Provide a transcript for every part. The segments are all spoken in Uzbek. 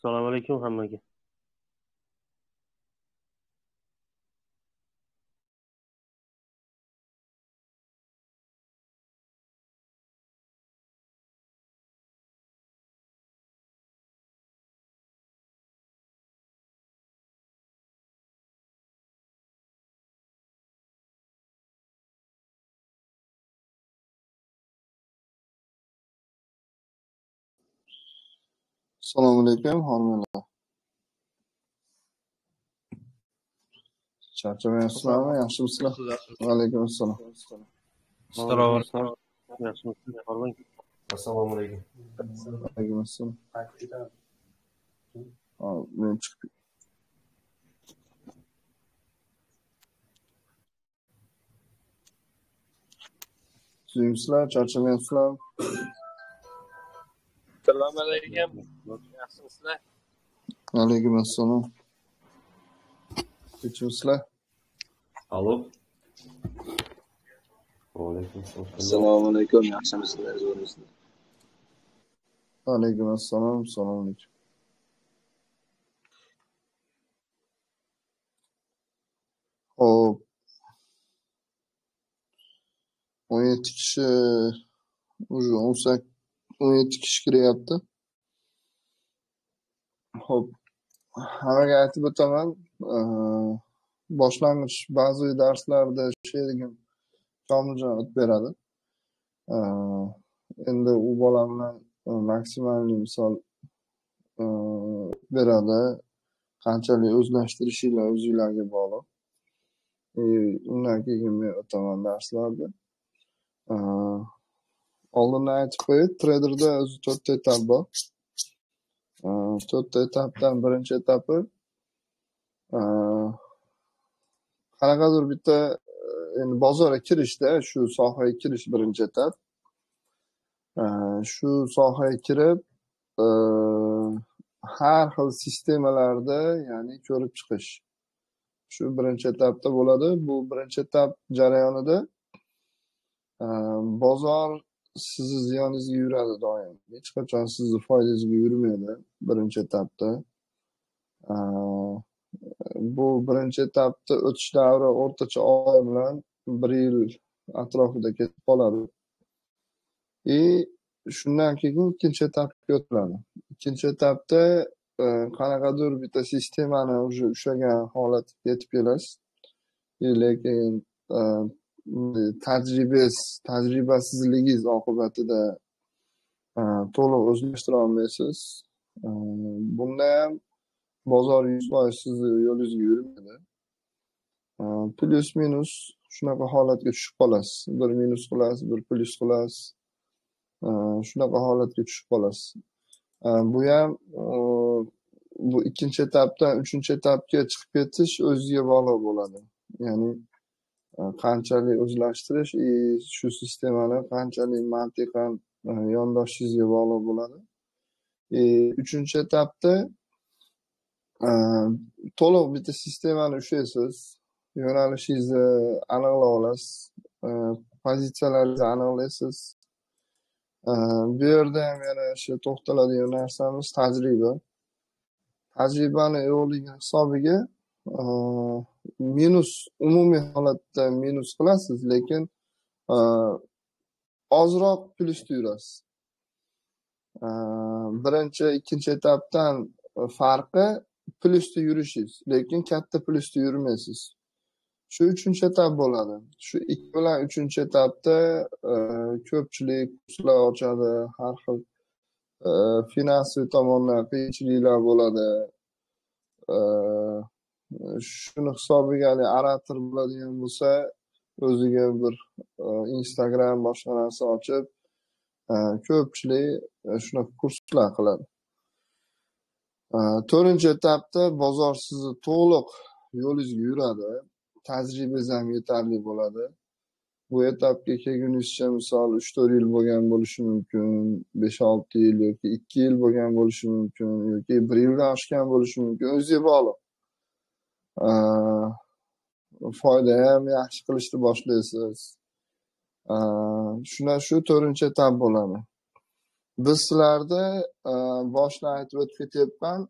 assalomu alaykum hammaga. Assalomu alaykum, hormonlar. Charchamayapsizlarmi? Yaxshimisizlar? Alaykum assalom. Assalomu alaykum. yaxshimisizlar hormang Assalomu alaykum. Alaykum assalom. Ha, men chiqib Suyimsizlar, charchamayapsizlar? Selamun Aleyküm. Yaxşısınız? Aleyküm əssalam. Keçin sizlər? Alo. Aleyküm selam. Selamun Aleyküm. Yaxşısınız sizlər? Aleyküm əssalam. Selamun Aleyküm. O 17 kişi 18 o'n yetti kishi kiryapti ho'p. Hammaga aytib o'taman boshlang'ich ba'zi darslarda sherigim komiljon olib beradi endi u bola bilan e, maksimalniy misol e, beradi qanchalik o'zlashtirishinglar o'zinglarga bog'liq undan keyin men o'taman darslarni Oldindan aytib qo'yay, treyderda o'zi to'rtta etap bor. Eh, To'rtta etapdan birinchi etapi eh, qanaqadir bitta endi bozorga kirishda shu sohaga kirish birinchi etap. Eh, Shu sohaga kirib eh, har xil sistemalarda ya'ni ko'rib chiqish. Shu birinchi etapda bo'ladi. Bu birinchi etap jarayonida e, bozor sizni ziyoningizga yuradi doim. Hech qachon sizni foydangizga yurmaydi birinchi etapda. Bu birinchi etapda o'tish davri o'rtacha oy bilan bir yil atrofida ketib qoladi. И shundan keyin ikkinchi etapga o'tiladi. Ikkinchi etapda qanaqadir e, bitta sistemani уже ushlagan holatga yetib kelasiz. Lekin eh, tajribasiz tajribasizligingiz oqibatida e, to'liq o'zlashtira olmaysiz. E, bunda ham bozor 100% sizni yo'lingizga yurmaydi. E, plyus minus shunaqa holatga tushib qolasiz. Bir minus qilasiz, bir plyus qilasiz. Shunaqa holatga tushib qolasiz. Bu ham bu ikkinchi etapdan uchinchi etapga chiqib ketish o'zizga bog'liq bo'ladi. Ya'ni qanchalik o'zlashtirish и shu sistemani qanchalik mantiqan eh, yondoshishingizga bog'liq bo'ladi. E, uchinchi etapda e, to'liq bitta sistemani ushlaysiz. Yo'nalishingizni aniqlab olasiz. E, pozitsiyalaringizni aniqlaysiz. E, bu yerda ham yana shu to'xtaladigan narsamiz tajriba. Tajribani yo'qligi hisobiga minus umumiy holatda minus qilasiz, lekin e, ozroq plyusda yurasiz. E, birinchi, ikkinchi etapdan farqi plyusda yurishingiz, lekin katta plyusda yurmaysiz. Shu uchinchi etap bo'ladi. Shu ikki bilan uchinchi etapda e, ko'pchilik kurslar ochadi, har xil finansiy tomondan qiyinchiliklar bo'ladi. Shuni hisobiga haligi orator bo'ladigan bo'lsa, o'ziga bir e, Instagram boshqa narsa ochib, e, ko'pchilik e, shunaqa kurslar qiladi. To'rtinchi etapda bozor sizni to'liq yo'lingizga yuradi. Tajribangiz ham yetarli bo'ladi. Bu etapga kelgunizcha misol 3-4 yil bo'lgan bo'lishi mumkin, 5-6 yil yoki 2 yil bo'lgan bo'lishi mumkin yoki 1 yildan oshgan bo'lishi mumkin. O'ziga bog'liq. Foyda ham yaxshi qilishni boshlaysiz. Eh, Shuna shu to'rtinchi etap bo'ladi. biz sizlarni boshida aytib o'tib ketyapman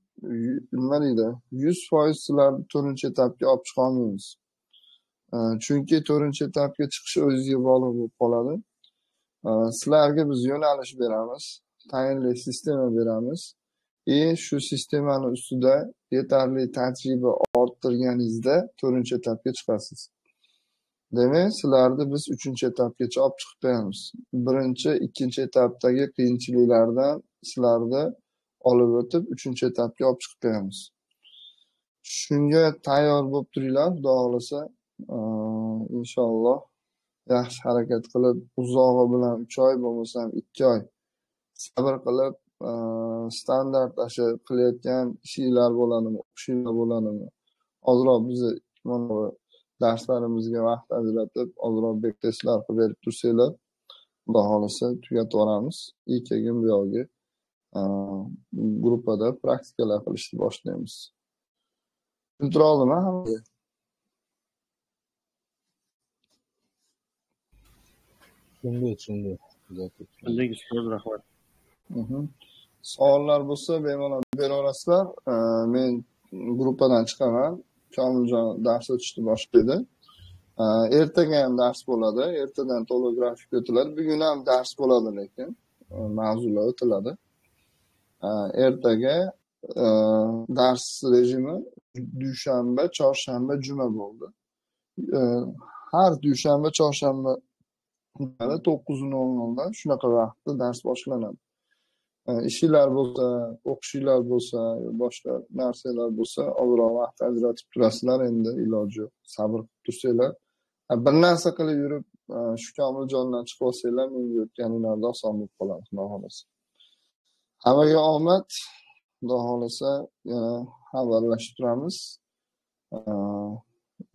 nima deydi yuz foiz sizlarni to'rtinchi etapga olib chiqa olmaymiz chunki to'rtinchi etapga chiqish o'zizga bog'liq bo'lib qoladi sizlarga biz yo'nalish beramiz tayinli sistema beramiz и shu sistemani ustida yetarli tajriba orttirganingizda to'rtinchi etapga chiqasiz. Demak sizlarni biz uchinchi etapgacha olib chiqib qo'yamiz. Birinchi ikkinchi etapdagi qiyinchiliklardan sizlarni olib o'tib uchinchi etapga olib chiqib qo'yamiz. Shunga tayyor bo'lib turinglar. Xudo xohlasa e, inshaalloh yaxshi harakat qilib uzog'i bilan uch oy bo'lmasam ikki oy sabr qilib standart shu qilayotgan ishinglar bo'ladimi o'qishinglar bo'ladimi ozroq bizni mana bu darslarimizga vaqt ajratib ozroq bek testlar qilib berib tursanglar xudo xohlasa tugatib yuboramiz и keyin buyog'i gruppada praktikalar qilishni boshlaymiz tushuntira oldimmi hammaga Tushundik, tushundik. Kuzatib tushundik. Tushundik ustoz rahmat. Savollar bo'lsa bemalol beraverasizlar. Э, men gruppadan chiqaman. Komiljon dars o'tishni boshlaydi. Э, ertaga ham dars bo'ladi. Ertadan to'liq grafik o'tiladi. Bugun ham dars bo'ladi lekin э, mavzular o'tiladi. Ertaga dars rejimi dushanba chorshanba juma bo'ldi. Har dushanba chorshanba to'qqiz nol nolda shunaqa vaqtda dars boshlanadi. E, ishinglar bo'lsa o'qishinglar bo'lsa boshqa narsalar bo'lsa ozroq vaqt ajratib turasizlar endi iloji yo'q sabr qilib tursanglar. E, bir narsa qilib yurib e, shu komiljondan chiqib olsanglar menga o'tganinglarda oson bo'lib qoladi xudo xohlasa. Hammaga omad xudo xohlasa yana xabarlashib turamiz. Menga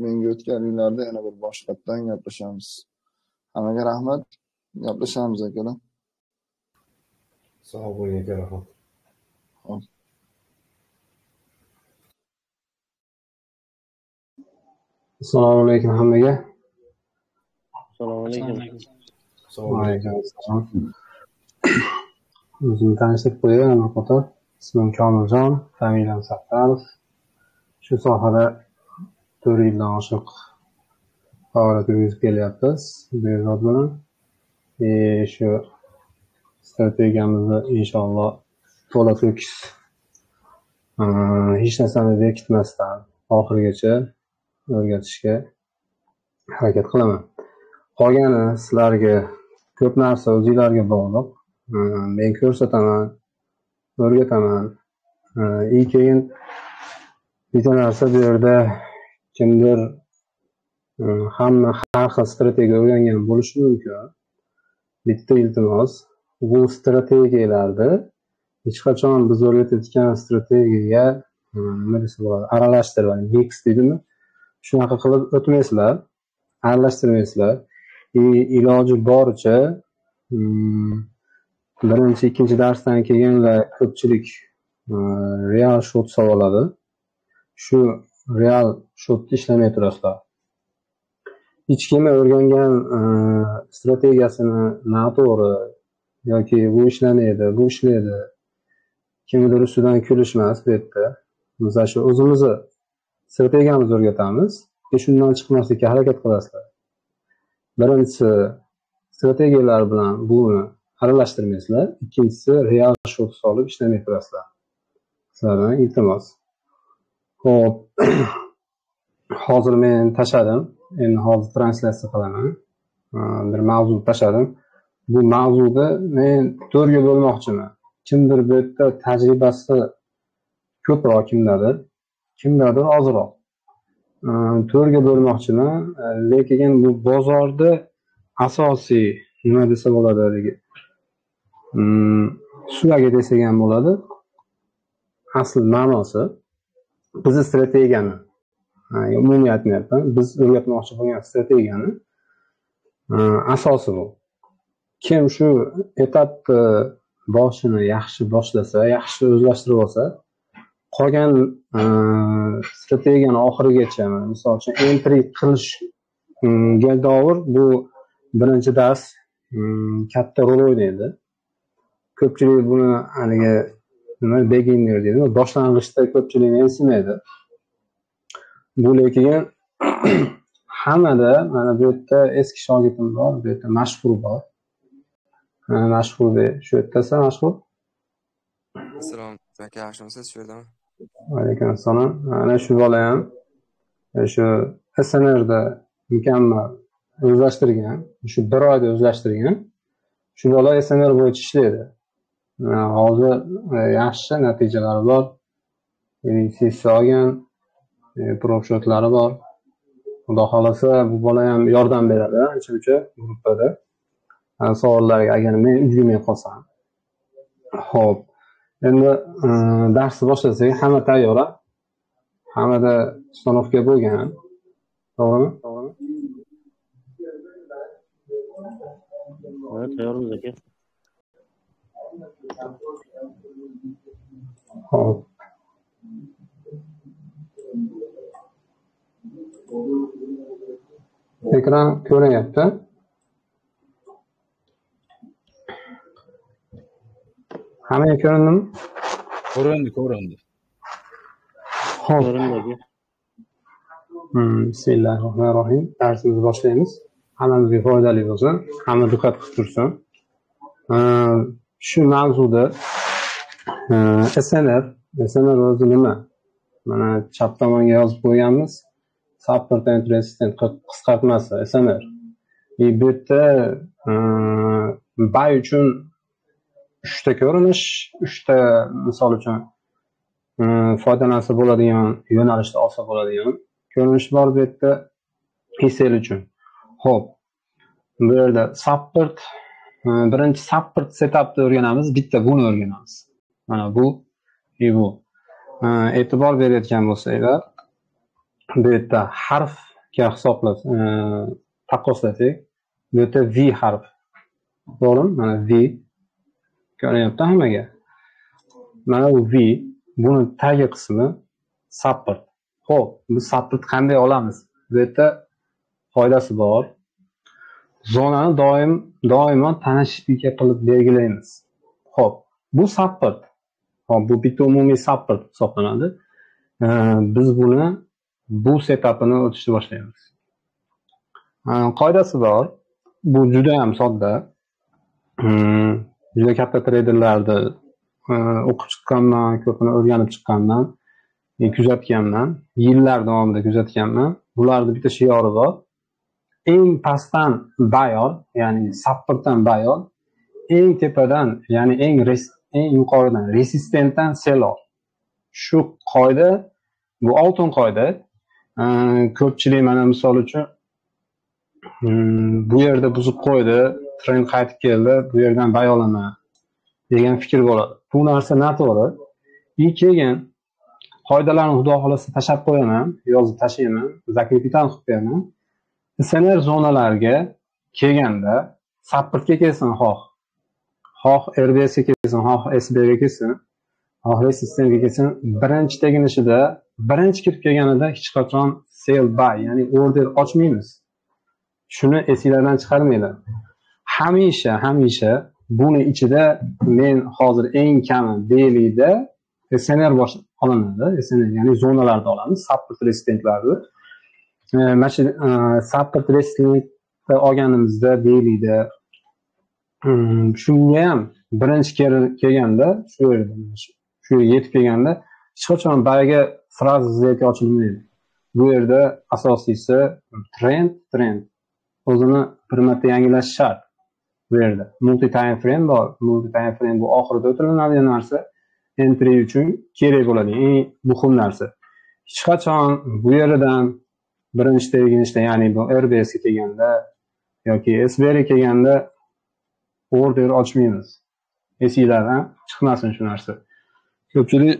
menga o'tganinglarda yana bir boshqatdan gaplashamiz. Hammaga rahmat gaplashamiz akalar. Aka, rahmat. assalomu alaykum hammaga Assalomu alaykum. Sog' bo'ling. vaalaykum assalom o'zimni tanishtirib qo'yay naqotar ismim komiljon familiyam sattarov shu sohada to'rt yildan oshiq faoliyat yurgizib kelyapmiz behzod bilan и shu strategiyamizni inshaalloh to'la to'kis hech narsani berkitmasdan oxirigacha o'rgatishga harakat qilaman. Qolgani sizlarga ko'p narsa o'zinglarga bog'liq. Men ko'rsataman o'rgataman. И keyin bitta narsa bu yerda kimdir hamma har xil strategiya o'rgangan bo'lishi mumkin. Bitta iltimos. Bu strategiyalarni hech qachon biz o'rgatayotgan strategiyaga nima desa bo'ladi aralashtirib mix deydimi? Shunaqa qilib o'tmaysizlar aralashtirmaysizlar. И iloji boricha mm, birinchi ikkinchi darsdan kelganlar ko'pchilik e, real shot oladi shu real shotni ishlamay turasizlar. Hech kim o'rgangan e, strategiyasini noto'g'ri yoki bu ishlamaydi bu ishlaydi kimnidir ustidan kulishmas bu yerda biz shu o'zimizni strategiyamizni o'rgatamiz. Va shundan chiqmaslikka harakat qilasizlar. Birinchisi strategiyalar bilan buni aralashtirmaysizlar. Ikkinchisi real shot solib ishlamay turasizlar sizlardan iltimos. Ho'p hozir men tashladim endi hozir translyatsiya qilaman. Bir mavzu tashladim bu mavzuda men to'rtga bo'lmoqchiman. Kimdir bu yerda tajribasi ko'proq kimdadir kimdadir ozroq. Ehm, ee, to'rtga bo'lmoqchiman lekin bu bozorda asosiy nima desa bo'ladi haligi? Ehm, mm, shularga desak ham bo'ladi. Asl ma'nosi bizni strategiyani umumiy aytmayapman biz o'rgatmoqchi bo'lgan strategiyani ehm, asosi bu. Kim shu etapni e, boshini yaxshi boshlasa yaxshi o'zlashtirib olsa qolgan e, strategiyani oxirigacha misol uchun entry qilishga mm, doir bu birinchi dars mm, katta rol o'ynaydi. Ko'pchilik buni haligi nima beginner deydi boshlang'ichda ko'pchilik mensimaydi bu lekin hammada mana bu yerda eski shogirdim bor bu yerda mashhur bor. Mashhur shu yerdasi mashhur? Assalom aka yaxshimisiz shu yerdami? alaykum assalom ana shu bola ham shu snrda mukammal o'zlashtirgan shu bir oyda o'zlashtirgan. Shu bola snr bo'yicha ishlaydi hozir e, yaxshi natijalari bor. Sessiya olgan e, propshotlari bor. Xudo xohlasa bu bola ham yordam beradi ancha muncha gruppada e, savollarga agar men ulgurmay qolsam ho'p endi darsni boshlasak hamma tayyor hammada uстановка bo'lgan to'g'rimi tayyormiz aka. Hop. Ekran ko'rinyapti. Hammaga ko'rindimi? Ko'rindi, ko'rindi. Hop. Ko'rindi. Hmm, Bismillahir rohmanir rohim. Darsimizni boshlaymiz. Hammamizga foydali bo'lsin. Hamma diqqat qilib tursin. Shu mavzuda e, SNR, SNR o'zi nima? Mana chap tomonga yozib qo'yganmiz. Support and Resistant qis- qisqartmasi SNR. Bu yerda bay uchun uchta ko'rinish, uchta misol uchun mm, foydalansa bo'ladigan yo'nalishda olsa bo'ladigan ko'rinish bor bu yerda Excel uchun. Ho'p. Bu yerda support mm, birinchi support setupni o'rganamiz, bitta buni o'rganamiz. Mana bu и bu. Mm, e'tibor berayotgan bo'lsanglar, bu yerda harfga hisoblab taqqoslasak, bu yerda V harf. To'g'rimi? Mana V ko'ryapti hammaga. Mana bu V, buni tagi qismi support. Xo'p, biz support qanday olamiz? Bu yerda foydasi bor. Zonani doim doimo tanishlikka qilib belgilaymiz. Xo'p, bu support. Hop, bu bitta umumiy support hisoblanadi. Biz buni bu setupini o'tishni boshlaymiz. Qoidasi bor. Bu juda ham sodda. Hmm, Juda katta treyderlarni e, o'qib chiqqanman, ko'pini o'rganib chiqqanman, e, kuzatganman, yillar davomida kuzatganman. Bularni bitta shiori bor. eng pastdan bayol ya'ni supportdan bayol eng tepadan, ya'ni eng eng yuqoridan resistentdan selor. Shu qoida bu oltin qoida. E, ko'pchilik mana misol uchun hmm, bu yerda buzib qo'ydi, trend qaytib keldi, bu yerdan bayolama degan fikr bo'ladi. Bu narsa noto'g'ri. И keyin qoidalarni xudo xohlasa tashlab qo'yaman, yozib tashlayman, zakrepitan qilib qo'yaman. SNR zonalarga kelganda supportga kelsin xoh, xoh rbsga kelsin, xoh sbga kelsin, xoh resistentga kelsin, birinchi teginishida, birinchi kirib kelganida hech qachon sell buy, ya'ni order ochmaymiz. Shuni esinglardan chiqarmanglar. Hamisha, hamisha buni ichida men hozir eng kami deylida SNR olinadi, SNR ya'ni zonalarda olamiz, support resistentlarni. E, Mana shu e, support resistentni olganimizda deylida hmm, shunga ham birinchi kelganda shu yerda shu yerga yetib kelganda hech qachon buyga fraza сделка ochilmaydi bu yerda asosiysi trend trend. O'zini bir marta yangilash shart. Bu yerda multi time frame bor. Multi time frame bu oxirida o'tiriladigan narsa. Entry uchun kerak bo'ladigan eng muhim narsa. Hech qachon bu yeridan birinchi teginishda ya'ni bu rbs ga kelganda yoki sbr ga kelganda order ochmaymiz. Esinglardan chiqmasin shu narsa. Ko'pchilik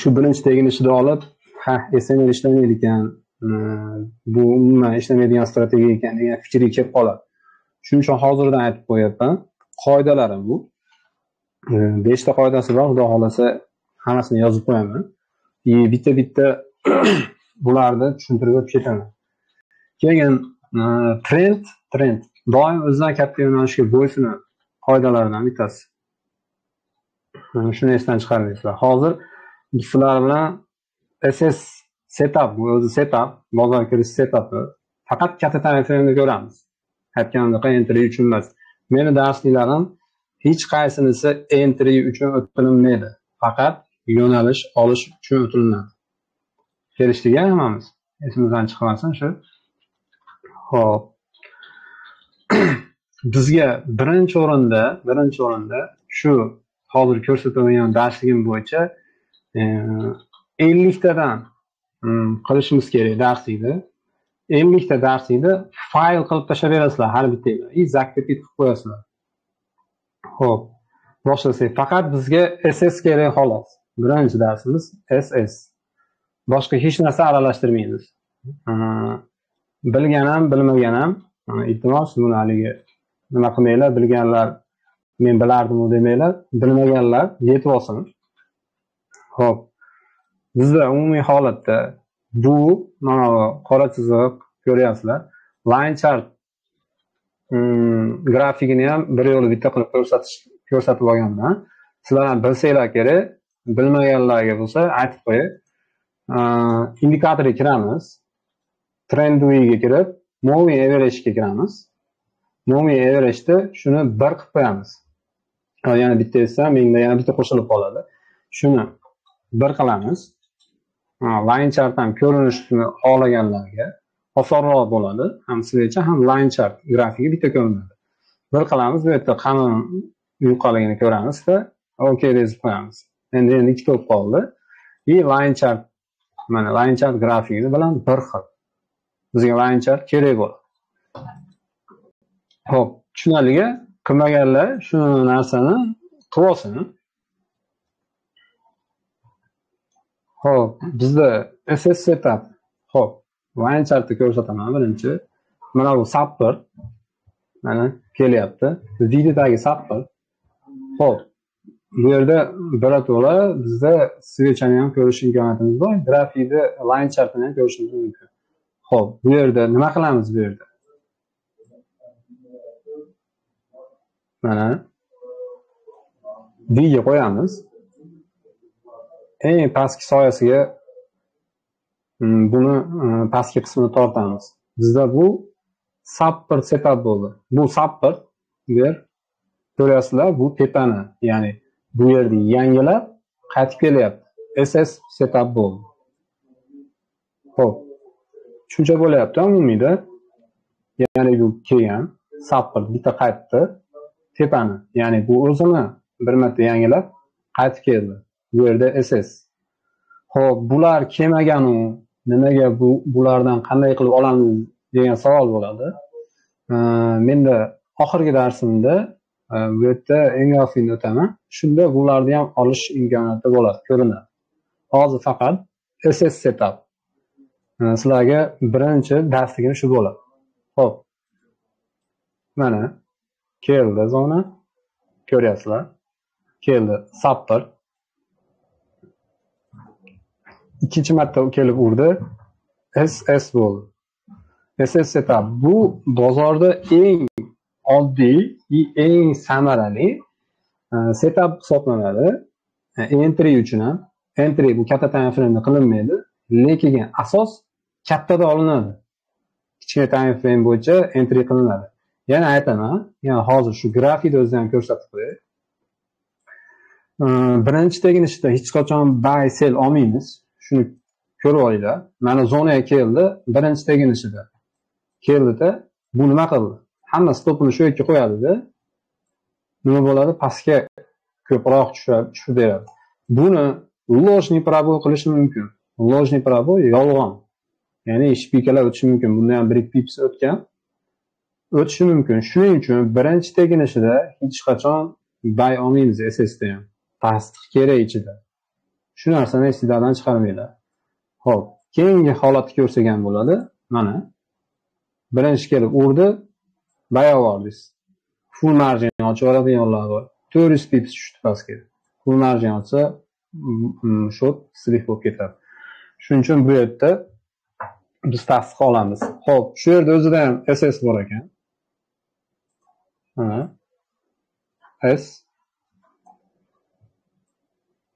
shu birinchi teginishida olib ha sml ishlamaydi ekan bu umuman ishlamaydigan strategiya ekan degan fikrga kelib qoladi. Shuning uchun hozirdan aytib qo'yyapman qoidalari bu. Beshta qoidasi bor. Xudo xohlasa hammasini yozib qo'yaman. И bitta bitta bularni tushuntirib o'tib ketaman. Keyin e, trend trend. Doim o'zidan katta yo'nalishga bo'ysunadi qoidalardan bittasi. E, shuni esdan chiqarmaysizlar. Hozir sizlar bilan ss setup bu o'zi setup bozorga kirish setupi. Faqat katta tariflarni ko'ramiz. Aytganimdek entry uchun emas meni darsliklarim hech qaysinisi entry uchun o'tilinmaydi faqat yo'nalish olish uchun o'tilinadi. Kelishdik hammamiz. Esimizdan chiqmasin shu. Ho'p bizga birinchi o'rinda birinchi o'rinda shu hozir ko'rsatadigan darsligim bo'yicha eh, elliktadan mm, qilishimiz kerak darslikni ellikta darsingni fayl qilib tashlab berasizlar har bittanglar и закрепить qilib qo'yasizlar. Ho'p boshlasak faqat bizga ss kerak xolos. Birinchi darsimiz ss boshqa hech narsa aralashtirmaymiz. Bilgan ham bilmagan ham iltimos buni haligi nima qilmanglar bilganlar men bilardim demanglar bilmaganlar yetib olsin. Ho'p bizda umumiy holatda bu mana bu qora chiziq ko'ryapsizlar. Line chart grafigini grafikini ham bir yo'la bitta qilib ko'rsatish ko'rsatib olganman. Sizlar ham bilsanglar kerak bilmaganlarga bo'lsa aytib qo'yay indikatorga kiramiz. Ga kirib moving averagega kiramiz. Moving averageni shuni bir qilib qo'yamiz. Yana bitta esa menda yana bitta qo'shilib qoladi. Shuni bir qilamiz. Line chart ham ko'rinishini xohlaganlarga osonroq bo'ladi. Ham svecha ham line chart grafigi bitta ko'rinadi. Bir qilamiz bu yerda qani yo'qligini ko'ramizda ok deb qo'yamiz. Endi endi ikkita bo'lib qoldi. И line chart mana line chart grafigi bilan bir xil. Bizga line chart kerak bo'ladi. Ho'p tushunarliga qilmaganlar shu narsani qilib olsin. Ho'p bizda ss setup. Ho'p line chartni ko'rsataman birinchi. Mana bu sapper mana kelyapti. Videodagi sapper ho'p bu yerda birato'la bizda svechani ham ko'rish imkoniyatimiz bor. Grafikni line chartini ham ko'rishimiz mumkin. Ho'p bu yerda nima qilamiz bu yerda? Mana. Ga qo'yamiz. Eng pastki soyasiga mm, buni e, pastki qismini tortamiz. Bizda bu sapper setup bo'ldi. Bu sapper bu ko'ryapsizlar bu tepani ya'ni bu yerni yangilab qaytib kelyapti. Ss setup bo'ldi. Ho'p tushuncha bo'lyapti umumiyda. Ya'ni bu kelgan sapper bitta qaytdi. Tepani ya'ni bu o'zini bir marta yangilab qaytib keldi. Bu yerda ss ho'p bular kelmaganu nimaga bu bulardan qanday qilib olamiz degan savol bo'ladi. Menda oxirgi darsimda e, bu yerda eng ofini o'taman. Shunda bularni ham olish imkoniyati bo'ladi ko'rinadi. Hozir faqat ss setup. Sizlarga birinchi darsligim shu bo'ladi. Ho'p mana keldi zona. Ko'ryapsizlar. Keldi sapper ikkinchi marta kelib urdi ss bo'ldi ss setup bu bozorda eng oddiy eng samarali e, setup hisoblanadi e, entry uchun ham entry bu katta time frame qilinmaydi. Lekin asos kattada olinadi. Kichkina time frame bo'yicha entry qilinadi. Yana aytaman yana hozir shu grafikni o'zida ham ko'rsatib qo'yay. E, birinchi teginishda hech qachon buy sell olmaymiz. Shuni ko'rib olinglar. Mana zonaga keldi birinchi teginishida keldida bu nima qildi? Hamma stopini shu yerga qo'yadida nima bo'ladi? Pastga ko'proq tushib beradi. Buni ложный пробой qilishi mumkin. Ложный пробой yolg'on. Ya'ni shpikalar o'tishi mumkin. Bunda ham bir ikki pips o'tgan. O'tishi mumkin. Shuning uchun birinchi teginishida hech qachon bay olmaymiz ssda ham. Tasdiq kerak ichida. Shu narsani esinglardan chiqarmanglar ho'p keyingi holatni ko'rsak ham bo'ladi. Mana birinchi kelib urdi bay full marjin ochib oladiganlar bor. To'rt yuz pips tushdi pastga. Full margin ochsa mm, shot slif bo'lib ketadi. Shuning uchun bu yerda biz tasdiq olamiz. Ho'p shu yerda o'zida ham ss bor ekan. Mana. S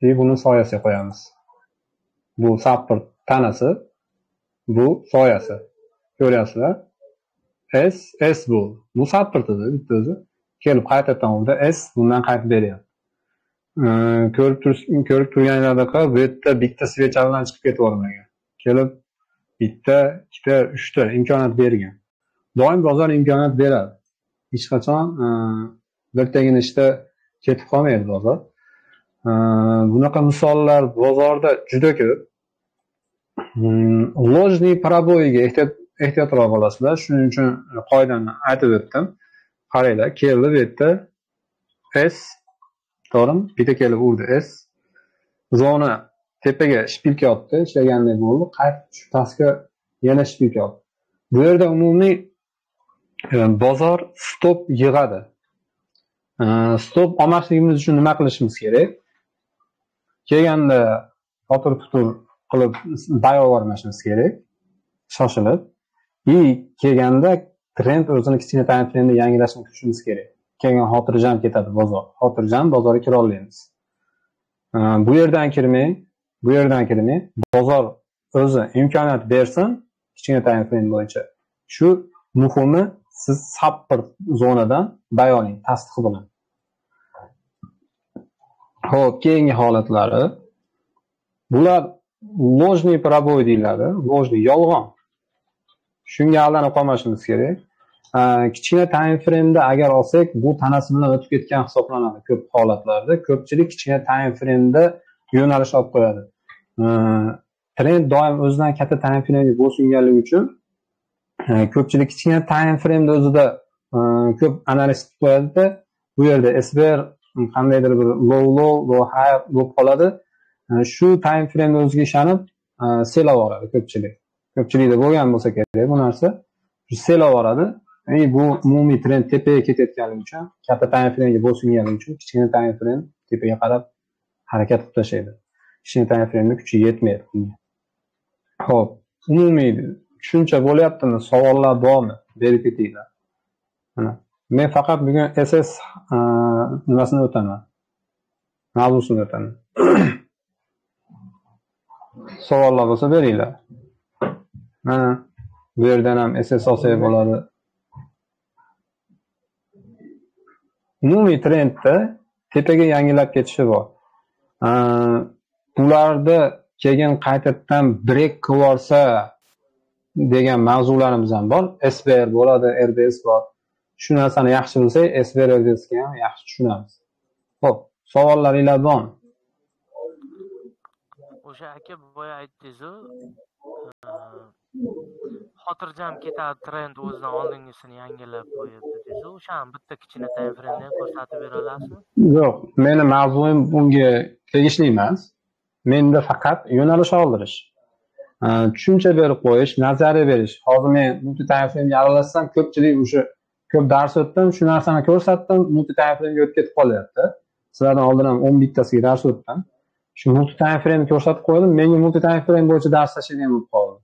buni soyasiga qo'yamiz bu support tanasi bu soyasi ko'ryapsizlar s s bu bu support edi bitta o'zi kelib qaytadan oldi s bundan qaytib beryapti ko'rib ko'rib turganlaridek bu yerda bitta svecha bilan chiqib ketavermagan kelib bitta ikkita uchta imkoniyat bergan doim bozor imkoniyat beradi hech qachon bittagina ishda ketib qolmaydi bozor bunaqa misollar bozorda juda ko'p. Ложный пробойga ehtiyot ehtiyotroq bo'lasizlar shuning uchun qoidani aytib o'tdim qaranglar keldi bu yerda s to'g'rimi bitta kelib urdi s zona tepaga shpilka otdi ishlagandek bo'ldi qaytib tushib pastga yana shpilka otdi bu yerda umumiy bozor stop yig'adi stop olmasligimiz uchun nima qilishimiz kerak kelganda otur putur qilib bay kerak. Shoshilib. И kelganda trend o'zini kichkina time frame yangilashni kutishimiz kerak. Kelgan xotirjam ketadi bozor. Xotirjam bozorga kira olmaymiz bu yerdan kirmang bu yerdan kirmang bozor o'zi imkoniyat bersin kichkina time frame bo'yicha. Shu muhimi siz support zonadan bay oling tasdiq bilan ho'p keyingi holatlari bular ложный пробой deyiladi ложный yolg'on. Shunga aldanib qolmasligimiz kerak. Kichkina time frameda agar olsak bu tanasi o'tib ketgan hisoblanadi ko'p holatlarda. Ko'pchilik kichkina time frameda yo'nalish olib qo'yadi. Trend doim o'zidan katta time frame bo'ysunganligi uchun e, ko'pchilik kichkina time frameda o'zida e, ko'p analiz qilib qo'yadida bu yerda sbr qandaydir bir low low low high bo'lib qoladi. Э, shu time frame o'ziga ishonib э, sel olib yuboradi ko'pchilik. Ko'pchilikda bo'lgan bo'lsa kerak bu narsa. Shu sel olib yuboradi и e, bu umumiy trend tepaga ketayotganligi uchun katta time framega bo'ysunganligi uchun kichkina time frame tepaga qarab harakat qilib tashlaydi. Kichkina time frameni kuchi yetmaydi ho'p umumiy tushuncha bo'lyaptimi? Savollar bormi? Berib ketinglar mana. Men faqat bugun ss e, nimasini o'taman. Mavzusini o'taman. Savollar bo'lsa beringlar. Mana bu yerdan ham ss olsak bo'ladi. Umumiy trendda tepaga yangilab ketishi bor. E, Ularni bularni keyin qaytadan brek qilib yuborsa degan mavzularimiz ham bor. Sbr bo'ladi rbs bor. Shu narsani yaxshi bilsak sbr rbsga ham yaxshi tushunamiz. Ho'p savollaringlar bormi o'sha aka boya aytdingizu xotirjam ketadi trend o'zidan oldingisini yangilab qo'yadi dedingizu o'shani bitta kichkina time ham ko'rsatib bera olasizmi yo'q meni mavzum bunga tegishli emas menda faqat yo'nalish oldirish. Э, tushuncha berib qo'yish nazariya berish. Hozir men multi time aralashsam ko'pchilik o'sha ko'p dars o'tdim shu narsani ko'rsatdim multi time framega o'tib ketib qolyapti. Sizlardan oldin ham o'n bittasiga dars o'tdim. Shu multi time frame ko'rsatib qo'ydim menga multi time frame bo'yicha dars tashlaydigan bo'lib qoldi.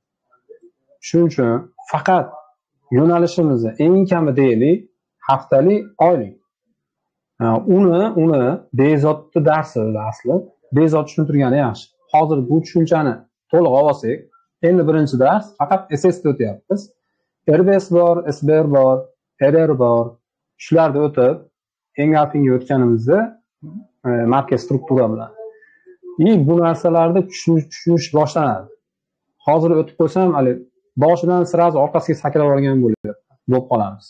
Shuning uchun faqat yo'nalishimizni eng kami deylik haftalik oylik. Uni uni bezodni darsi asli. Bezod tushuntirgani yaxshi. Hozir bu tushunchani to'liq olsak endi birinchi dars faqat ssda o'tyapmiz. Rbs bor sbr bor rr bor. Shularni o'tib engulfingga o'tganimizda e, markaz struktura bilan. И bu narsalarni tushunish tushunish boshlanadi. Hozir o'tib qo'ysam haligi boshidan sразу orqasiga sakrab olgan bo'lib qolamiz.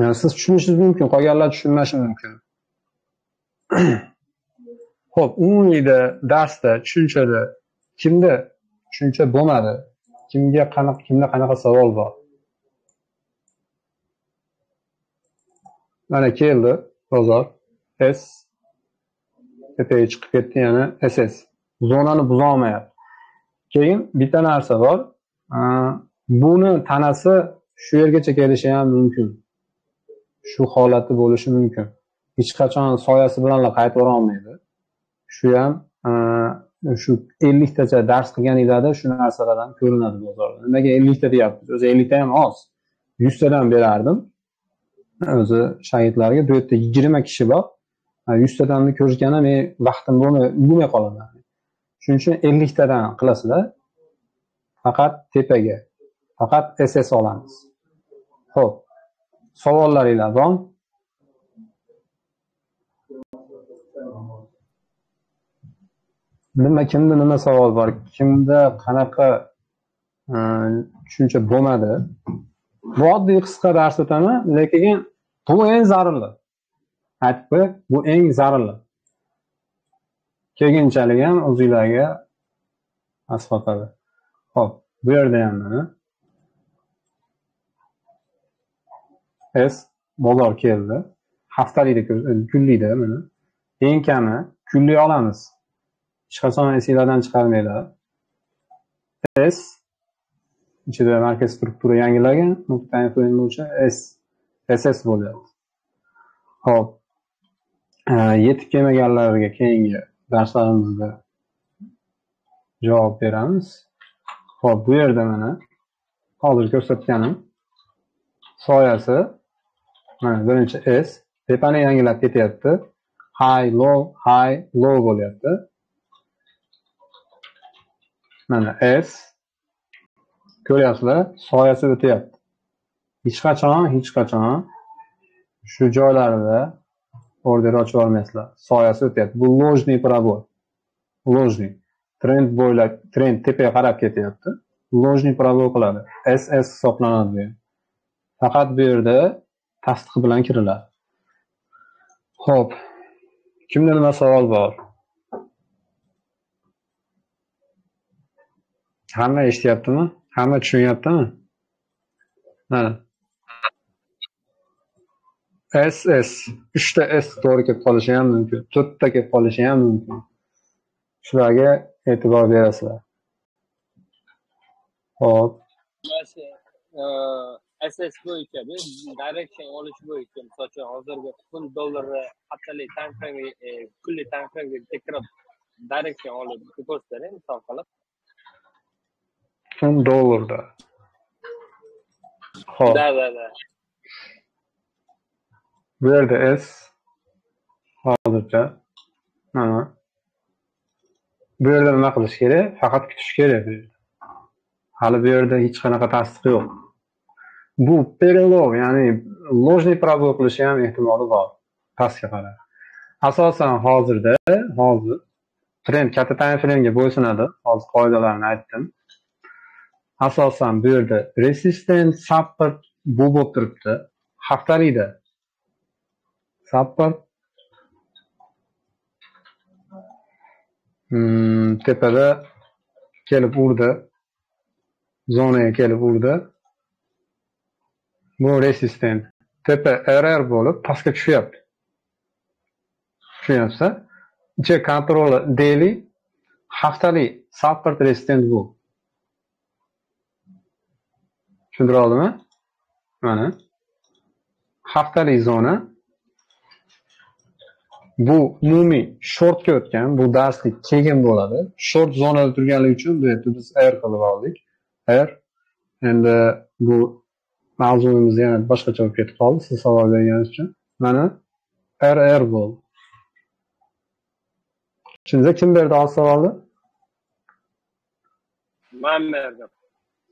Yani siz tushunishingiz mumkin qolganlar tushunmashi mumkin. Ho'p umumiyda darsda tushunchada kimda tushuncha bo'lmadi? Kimga qanaqa kimda qanaqa savol bor? Mana keldi bozor s tepaga chiqib ketdi yana ss zonani buzolmayapti. Keyin bitta narsa bor. Buni tanasi shu yergacha kelishi ham mumkin. Shu holati bo'lishi mumkin. Hech qachon soyasi bilan qaytib borolmaydi shu ham shu elliktacha dars qilganinglarda shu narsalardan ko'rinadi bozorda. Nimaga ellikta deyapmiz? O'zi ellikta ham oz. Yuztadan berardim. O'zi shagirtlarga bu yerda yigirma kishi bor. Yuztadanni ko'rishgani men vaqtim bo'lmay ulgurmay qolaman. Shuning uchun elliktadan qilasizlar. Faqat tepaga faqat ss olamiz. Ho'p savollaringlar bormi nima kimda nima savol bor kimda qanaqa tushuncha bo'lmadi? Bu oddiy qisqa dars o'taman lekin bu eng zarurli aytdi bu eng zarurli keyinchalik ham o'zinglarga asqotadi ho'p bu yerda ham mana s bozor keldi. Haftalikda kunlikda mana. Eng kami kunlik olamiz. Hech qachon esinglardan chiqarmanglar. S ichida markaz struktura yangilagan nuqtai bo'yicha s ss bo'lyapti. Ho'p. Yetib kelmaganlarga keyingi darslarimizda javob beramiz. Ho'p bu yerda mana hozir ko'rsatganim soyasi mana birinchi s tepani yangilab ketyapti. High low high low bo'lyapti. Mana s ko'ryapsizlar. Soyasi o'tyapti hech qachon hech qachon shu joylarida order ochib olmaysizlar. Soyasi o'tyapti bu ложный пробой. Ложный. Trend bo'ylab trend tepaga qarab ketyapti. Ложный пробой qiladi. Ss hisoblanadi bu faqat bu yerda tasdiq bilan kiriladi. Ho'p kimda nima savol bor? Hamma eshityaptimi? Hamma tushunyaptimi? Mana ss uchta s to'g'ri kelib qolishi ham mumkin. To'rtta kelib qolishi ham mumkin. Shularga e'tibor berasizlar. Ho'p ss bo'yicha direction olish bo'yicha misol uchun hozirgi kun dollarni haftalik time frame kunlik time frame tekrar direction olib ko'rsatadi misol qilib kun dollarda. Ho'p да да да bu yerda s? Hozircha. Mana bu yerda nima qilish kerak? Faqat kutish kerak bu yerda. Hali bu yerda hech qanaqa tasdiq yo'q. Bu perelov ya'ni ложный пробой qilishi ham ehtimoli bor. Pastga qarab. Asosan hozirda hozir trend katta time framega bo'ysunadi. Hozir qoidalarni aytdim asosan bu yerda resistent support bu bo'lib turibdi haftalikda support Hmm, tepada kelib urdi zonaga kelib urdi bu resistent tepa rr bo'lib pastga tushyapti tushunyapsizlar ichi kontroli daily haftalik support resistent bu tushuntira oldimmi mana. Haftalik zona. Bu umumiy shortga o'tgan bu darslik keyin bo'ladi. Short zonada turganligi uchun bu yerda biz r qilib oldik. R endi bu mavzuyimiz yana boshqacha bo'lib ketib qoldi siz savol berganingiz uchun. Mana r r bo'ldi. Tushundingizlar kim berdi hozir savolni man berdim.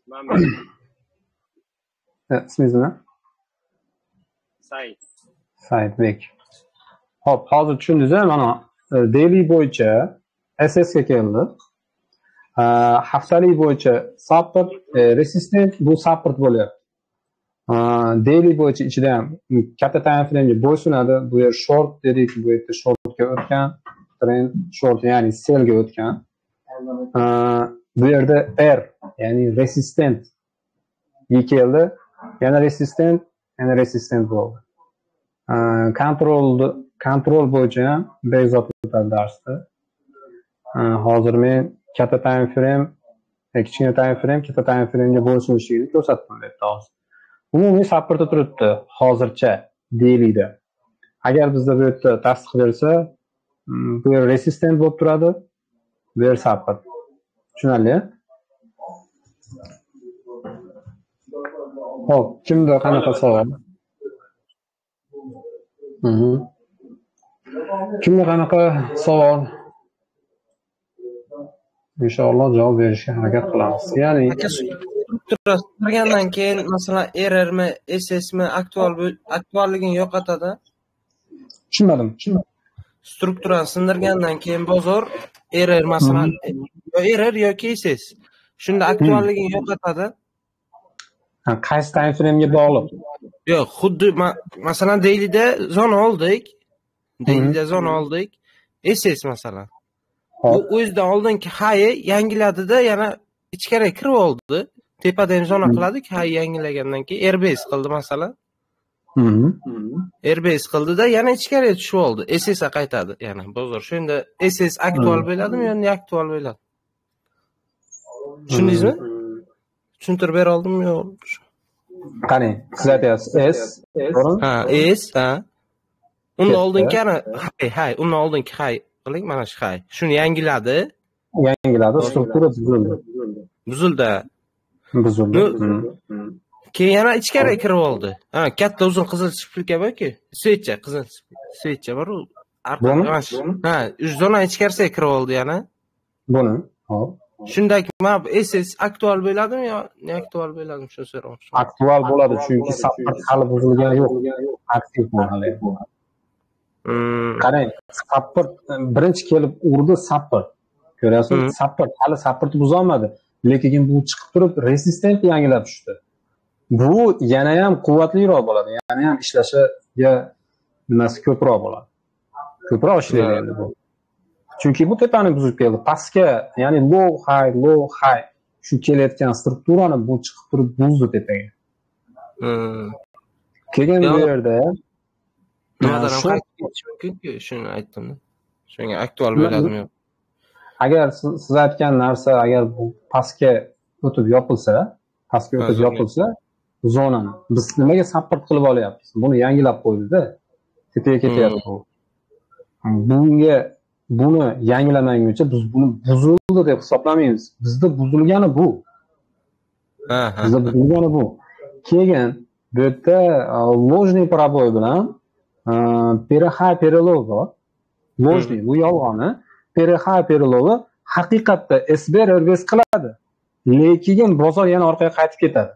Man berdim. Ismingiz nima said. Saidbek ho'p hozir tushundingiz mana e, daily bo'yicha ss ga keldi E, haftalik bo'yicha support e, resistent bu support bo'lyapti E, daily bo'yicha ichida ham katta time framega bo'ysunadi bu yer short dedik bu yerda shortga o'tgan trend short ya'ni selga o'tgan. E, bu yerda r ya'ni resistent keldi yana resistent yana resistant bo'ldi. Kontrolni kontrol bo'yicha ham bezod o'tadi darsda hozir men katta time frame e, kichkina time frame katta time framega bo'ysunishligini ko'rsatdim bu yerda hozir. Umumiy supportda turibdi hozircha dailyda. Agar bizda bu yerda tasdiq bersa hmm, bu yer resistent bo'lib turadi bu yer support tushunarli ho'p kimda qanaqa savol Mhm. kimda qanaqa savol? Inshaalloh javob berishga harakat qilamiz. Ya'ni sindirgandan keyin masalan errmi ssmi aktual aktualligini yo'qotadi? Tushunmadim strukturani sindirgandan keyin bozor err masalan yo err yoki ss shunda aktualligini yo'qotadi. Ha, qaysi time framega bog'liq? Yo'q xuddi ma- masalan dailida zona oldik. Dailida zona oldik. Ss masalan. U o'zidan oldingi hayi yangiladida yana ichkariga kirib oldi. Tepada ham zona qiladiku hay yangilagandan keyin rbs qildi masalan. Rbs qildida yana ichkariga tushib oldi. Ss ga qaytadi. Yana bozor shunda ss aktual bo'ladimi yo neaktual bo'ladi tushundingizmi tushuntirib bera oldimmi yo'q qarang siz aytyapsiz s to'g'rimi ha s ha. undan oldingi ana hay hay undan oldingi hay qiling mana shu hay. Shuni yangiladi. Yangiladi struktura buzildi. Buzildi. Buzildi. Mhm. keyin yana ichkariga kirib oldi. Ha katta uzun qizil shpilka borku svetcha qizil svetcha boru ha zona ichkarisiga kirib oldi yana. Buni? Hop shundaki mana bu ss aktual bo'ladimi yo neaktual bo'ladimi? Shuni so'ramoqchiman aktual bo'ladi chunki support hali buzilgani yo'q. aktiv hali. Hmm, qarang support birinchi kelib urdi support ko'ryapsizmi? Mhm. support hali supportni buzolmadi. Lekin bu chiqib turib resistent yangilab tushdi. Bu yana ham quvvatliroq bo'ladi. Yana ham ishlashiga nimasi ko'proq bo'ladi? Ko'proq ishlaydi endi bu chunki bu tepani buzib keldi. Pastga ya'ni low high low high shu kelayotgan strukturani bu chiqib turib buzdi tepaga. Hmm. keyin bu yerda ham mumkinku shuni aytdimda shunga aktual bo'ladimi yo'q? Agar siz, aytgan narsa agar bu pastga o'tib yopilsa pastga o'tib yopilsa zonani biz nimaga support qilib olyapmiz? Buni yangilab qo'ydida. Tepaga ketyapti bu. Bunga buni yangilamaguncha biz buni buzildi deb hisoblamaymiz. Bizda buzilgani bu. Bizda buzilgani bu. Keyin bu yerda e, ложный пробой bilan e, перехай перелов bor. Ложный bu yolg'oni. Перехай перелоvi haqiqatda sbr rbs qiladi. Lekin bozor yana orqaga qaytib ketadi.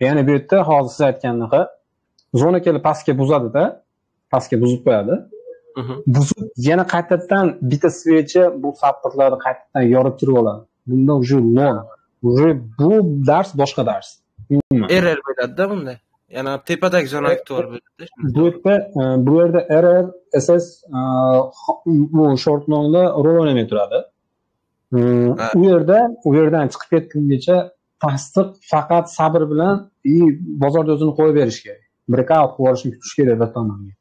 Ya'ni bu yerda hozir siz aytgandek zona kelib pastga buzadida. Pastga buzib qo'yadi. Buzib yana qaytadan bitta svechi bu sapportlarni qaytadan yorib turib oladi. Bunda уже nol уже bu dars boshqa dars umuman err bo'ladida bunda yana tepadagi zona aktual bo'ladida bu yerda bu yerda rr ss bu short longda rol o'ynamay turadi u yerda u yerdan chiqib ketgungacha tasdiq faqat sabr bilan и bozorda o'zini qo'yib berish kerak breakout qilib olishni kutish kerak bir tomonga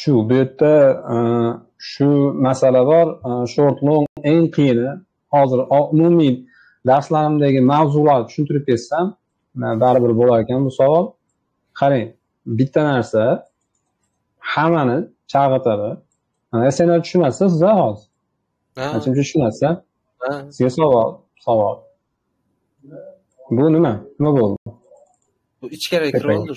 shu bu yerda e, shu masala bor. E, short long eng qiyini hozir umumiy darslarimdagi mavzularni tushuntirib ketsam e, baribir bo'lar ekan bu savol. Qarang bitta narsa hammani chalg'itadi senlar tushunasiz siz hozir? Ha, ancha tushunasiz sizga savol savol. Bu nima? Nima bo'ldi? Bu ichkariga kirib oldi.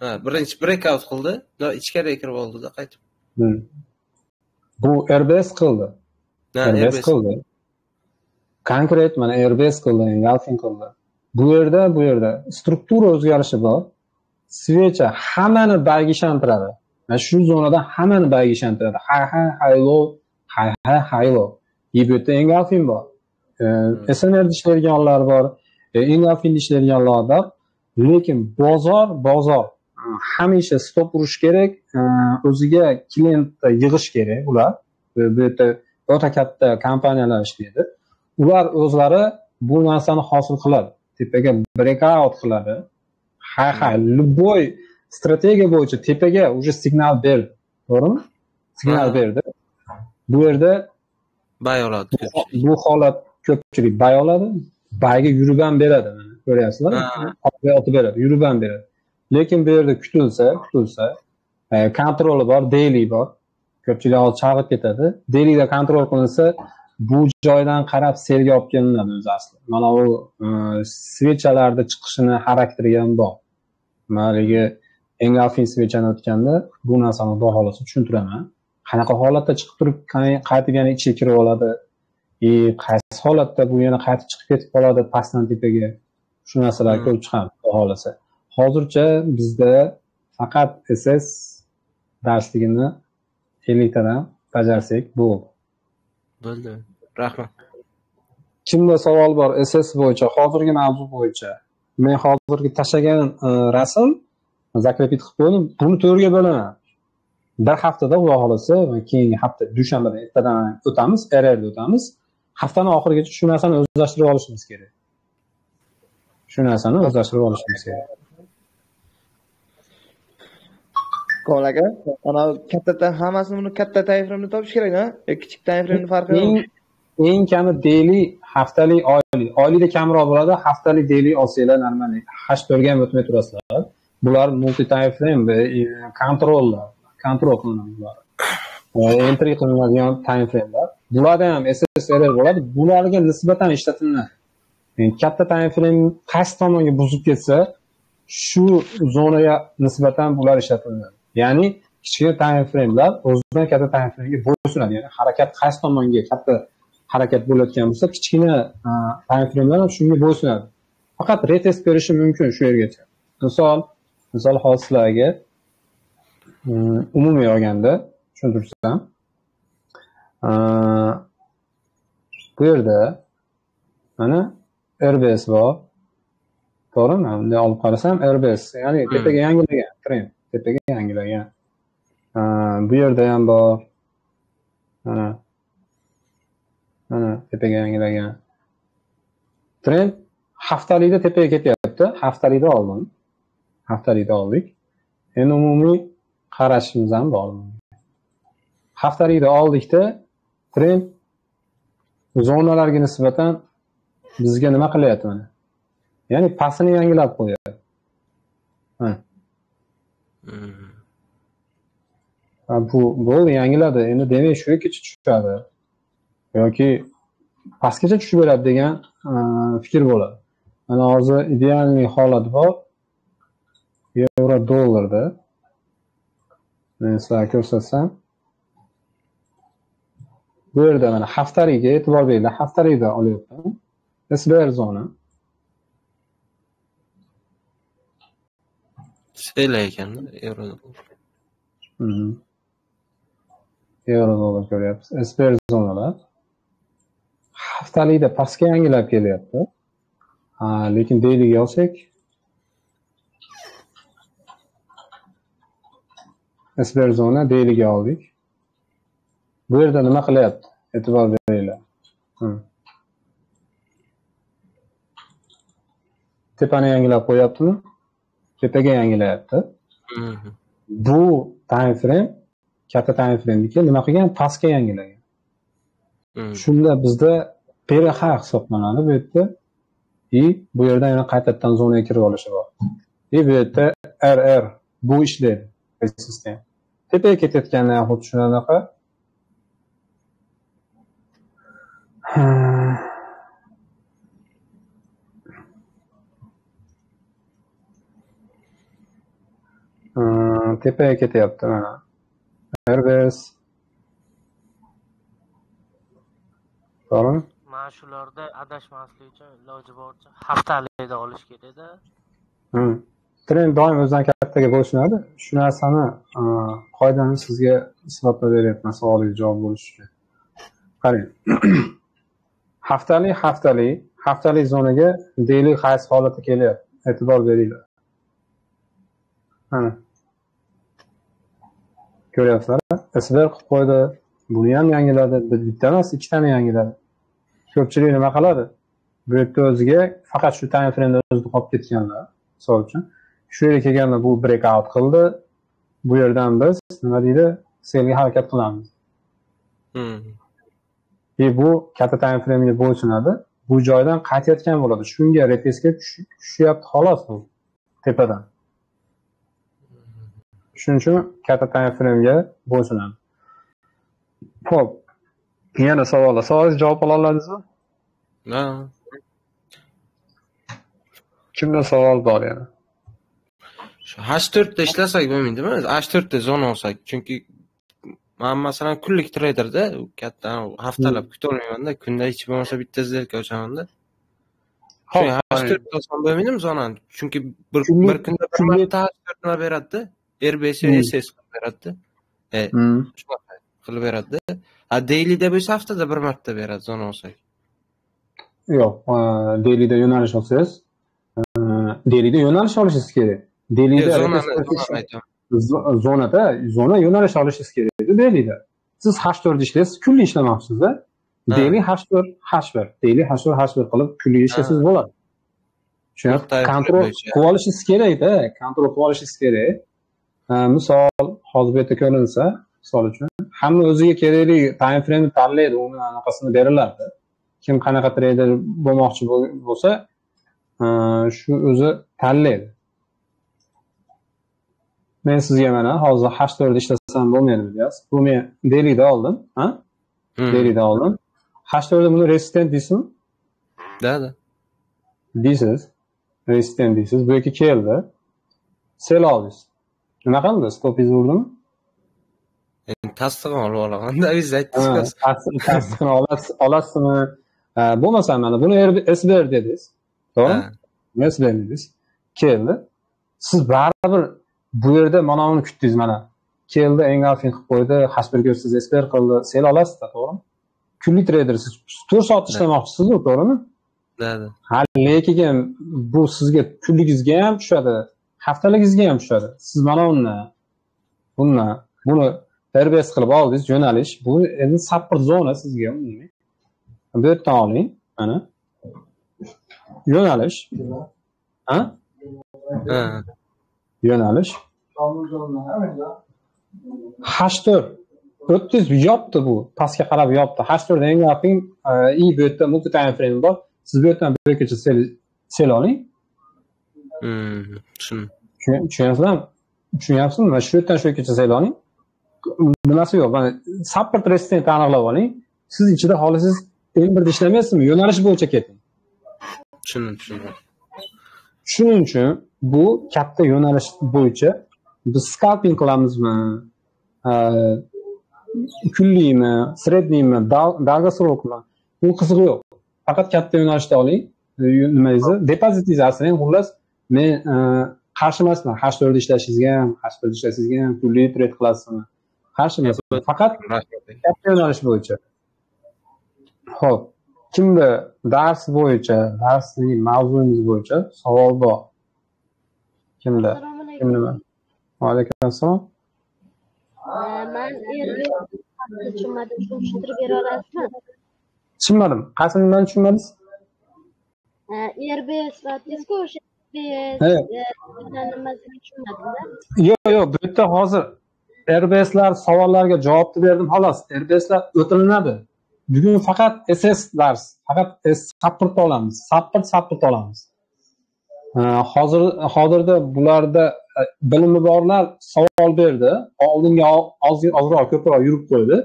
Ha birinchi breakout qildi. Ichkariga kirib oldida qaytib. Hmm. bu rbs qildi. Rbs qildi. Konkret mana rbs qildi engulfing qildi. Bu yerda bu yerda struktura o'zgarishi bor. Svecha hammani bagiga ishontiradi. Mana shu zonada hammani high high low high high high low и bu yerda engulfing bor. E, snr ishlaydiganlar bor. E, engulfing ishlaydiganlar bor. Lekin bozor bozor hamisha stop urish kerak e, o'ziga klient yig'ish kerak ular. Bu yerda o'ta katta kompaniyalar ishlaydi. Ular o'zlari bu narsani hosil qiladi. Tepaga breakout qiladi. Ha ha любой strategiya bo'yicha tepaga уже signal berdi. To'g'rimi? Signal berdi. Bu yerda bay oladi bu holat ko'pchilik bay oladi. Bayga yurib ham beradi ko'ryapsizlar. Otib beradi yurib ham beradi lekin bu yerda kutilsa kutilsa e, kontroli bor deyli bor. Ko'pchilik hozir chalg'ib ketadi. Dailyda kontrol qilinsa bu joydan qarab selga olib kelinadi o'zi asli. Mana u e, svechalarni chiqishini xarakteri ham bor. Mana haligi engafin svechani o'tganda bu narsani xudo xohlasa tushuntiraman. Qanaqa holatda chiqib turib qaytib yana ichiga kirib oladi. И qaysi holatda bu yana qaytib chiqib ketib qoladi pastdan tepaga? Shu narsalar ko'rib chiqamiz xudo xohlasa. Hozircha bizda faqat ss darsligini elliktadan bajarsak bo'ldi. Bo'ldi. Rahmat. Kimda savol bor ss bo'yicha hozirgi mavzu bo'yicha? Men hozirgi tashlagan e, rasm zaklepit qilib qo'ydim buni to'rtga bo'laman. Bir haftada xudo xohlasa keyingi hafta dushanbada ertadan o'tamiz rrda o'tamiz. Haftani oxirigacha shu narsani o'zlashtirib olishimiz kerak. Shu narsani o'zlashtirib olishimiz kerak Komil aka, ana katta hammasini buni katta time frame'da topish kerakmi? Yo e, kichik time frame'ni farqi yo'q. eng kami daily haftalik oylik oylikda kamroq bo'ladi haftalik daily olsanglar normal. hash to'rtga ham o'tmay turasizlar. Bular multi time frame va e, kontrollar kontrol qilinadi bular. E, entry qilinadigan time framelar bularda ham ssr bo'ladi. Bularga nisbatan ishlatiladi katta time frame qaysi tomonga buzib ketsa shu zonaga nisbatan bular ishlatiladi ya'ni kichkina time framelar o'zidan katta time framega bo'ysunadi. Ya'ni harakat qaysi tomonga katta harakat bo'layotgan bo'lsa kichkina a, time framelar ham shunga bo'ysunadi. Faqat retest berishi mumkin shu yergacha. Misol misol hozir sizlarga mm, umumiy olganda tushuntirsam a, bu yerda mana rbs bor. To'g'rimi? Bunday olib qarasam rbs ya'ni tepaga yangilagan trend tepaga yangilagan A, bu yerda ham bor. Mana. Mana tepaga yangilagan trend haftalikda tepaga ketyapti. Haftalikda oldim haftalikda oldik. Endi umumiy qarashimiz ham bor. Haftalikda oldikda trend zonalarga nisbatan bizga nima qilyapti mana? Ya'ni pastini yangilab qo'yadi Ha. Ha, bu bo'ldi yangiladi endi demak shu yergacha tushadi yoki pastgacha tushib beradi degan fikr bo'ladi mana hozir idealniy holat bor yevro dollarda men sizlarga ko'rsatsam bu yerda mana haftalikka e'tibor beringlar haftalikda olyapman sbr zona sela ekanda yevro. Yevro dollar ko'ryapsiz sbr zonalar. Haftalikda pastga yangilab kelyapti. Lekin dayliga olsak. Sbr zona dayliga oldik. Bu yerda nima qilyapti? E'tibor beringlar. Tepani yangilab qo'yaptimi? Tepaga yangilayapti. Bu time frame katta time frame'niki nima qilgan? Pastga yangilagan. Shunda bizda PRH hisoblanadi bu yerda. И bu yerda yana qaytadan zonaga kirib olishi bor и bu yerda RR bu ishlaydi sistem tepaga ketayotganda ham xuddi shunaqa. Hmm, tepaga ketyapti mana rbs to'g'rimi mana shularda adashmaslik uchun iloji boricha haftalikda olish kerakda Hmm. trend doim o'zidan kattaga bo'ysunadi shu narsani qoidani sizga isbotlab beryapman savolingizga javob bo'lish uchun qarang. Haftalik haftalik. Haftalik zonaga deylik qaysi holatda kelyapti? E'tibor beringlar. Mana ko'ryapsizlar. Sbr qilib qo'ydi. Buni ham yangiladi. Bi- bitta emas ikkitani yangiladi. Ko'pchilik nima qiladi? Bu yerda o'ziga faqat shu time frameda o'zida qolib ketganlar misol uchun. Shu yerga kelganda bu break out qildi. Bu yerdan biz nima deydi? Selga harakat qilamiz. И bu katta time framega bo'ysunadi. Bu joydan qaytayotgan bo'ladi. Shunga retesga tush- tushyapti xolos bu tepadan shuning uchun katta time framega bo'ysunadi. Ho'p yana savollar. Savolingizga javob ola oladingizmi ha kimda savol bor yana? Shu h to'rtda ishlasak bo'lmaydimi h to'rtda zona olsak. Chunki man masalan kunlik treyderda katta haftalab kutolmaymanda kunda hech bo'lmasa bitta сделка ochamanda h to'rtda olsam bo'lmaydimi zonani? Chunki bir kunda bir marta h beradida rbs Hmm. ss qilib beradida. E Hmm. shunaqa qilib beradida. A dailyda bo'lsa haftada bir marta beradi zona olsak. Yo'q dailyda yo'nalish olsangiz dailyda yo'nalish olishingiz kerak. Zo- zonada zona yo'nalish olishingiz kerak edi dailyda. Siz h to'rt ishlaysiz kunlik ishlamoqchisizda. Ha. daily h to'rt h bir daily h to'rt h bir qilib kunlik ishlasangiz bo'ladi. Tushunyapsiz Nuqtai kontrol qilib olishingiz kerakda kontrol qilib olishingiz kerak misol hozir bu yerda ko'rinsa misol uchun hamma o'ziga kerakli time frame tanlaydi uni anaqasini beriladi. Kim qanaqa treyder bo'lmoqchi bo'l- bo'lsa shu o'zi tanlaydi. Men sizga mana hozir h to'rt ishlasam bo'lmaydimi deyapsiz bu men dailyda oldim ha? Hmm. dailyda oldim. H to'rtda buni resistent deysizmi? Da da. Deysiz. Resistent deysiz. Bu yerga keldi sel oldingiz nima qildi stopingizni urdimi endi tasdig'ini olib olamanda o'zingiz aytdingiz tasdi- tasdiqini olasiz- olasizmi? Bo'lmasa mana buni sbr dedingiz. To'g'rimi sbr dedingiz. Keldi. Siz baribir bu yerda mana uni kutdingiz mana. Keldi engulfing qilib qo'ydi h bir siz sbr qildi sel olasizda to'g'rimi? Kunlik treyder siz to'rt soat ishlamoqchisizu to'g'rimi? Ha lekin bu sizga kunligingizga ham tushadi haftaligingizga ham tushadi. Siz mana uni buni buni rbs qilib oldingiz yo'nalish. Bu endi support zona sizga umumiy bu yerdan oling mana. Yo'nalish. Ha? Yo'nalish. H to'rt o'tdingiz yopdi bu. Pastga qarab yopdi. H to'rt engulfing i bu yerda multi time frame bor. Siz bu yerdan bu yergacha sel oling tushundim Tushun- tushunyapsizlarmi tushunyapsizmi mana shu yerdan shu yergacha oling nimasi yo'q mana support resistent aniqlab oling siz ichida xohlasangiz m birda ishlamaysizmi yo'nalish bo'yicha keting tushundim tushundim shuning uchun bu katta yo'nalish bo'yicha biz skalping qilamizmi kunlikmi sredniymi dal- долгосрокmi bu qizig'i yo'q faqat katta yo'nalishda oling nimangizni depozitingizni asrang xullas men e, qarshi emasman. H to'rtda ishlashingizga ham h birda ishlashingizga ham kunlik trade qilasizmi? Qarshi emasman. Faqat katta yo'nalish bo'yicha. Ho'p kimda dars bo'yicha darsning mavzuyimiz bo'yicha savol bor. Kimda? Kim nima? Vaalaykum assalom man erga tushunmadim. Tushuntirib bera olasizmi? Tushunmadim. Qaysini nimani tushunmadingiz? Rbs aytdingizku o'sha Yo'q yo'q bu yerda hozir rbslar savollarga javobni berdim xolos rbslar o'tilinadi bugun faqat ss dars faqat support olamiz. Support support olamiz. Hozir hozirda bularda e, bilimi borlar savol berdi. Oldinga ozroq ko'proq yurib qo'ydi.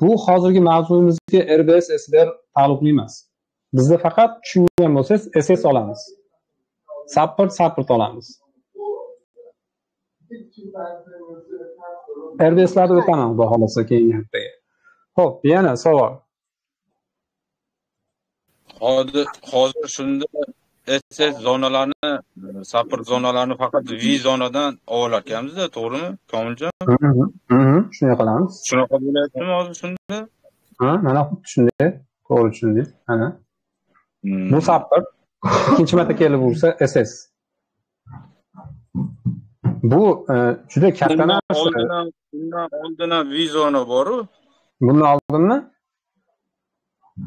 Bu hozirgi mavzuyimizga rbs sbr taalluqli emas. Bizda faqat tushungan bo'lsangiz ss olamiz support support olamiz rbslarni o'taman xudo xohlasa keyingi haftaga ho'p yana savol. Hozir hozir shunda ss zonalarni support zonalarini faqat v zonadan olar ekanmizda to'g'rimi komiljon shunday qilamiz. Shunaqa bo'lyaptimi hozir shunda? Ha mana xuddi shunday to'g'ri tushundingiz mana bu support ikkinchi marta kelib ursa ss bu juda katta narsa oldin ham undan oldin ham v zona boru. Bundan oldinmi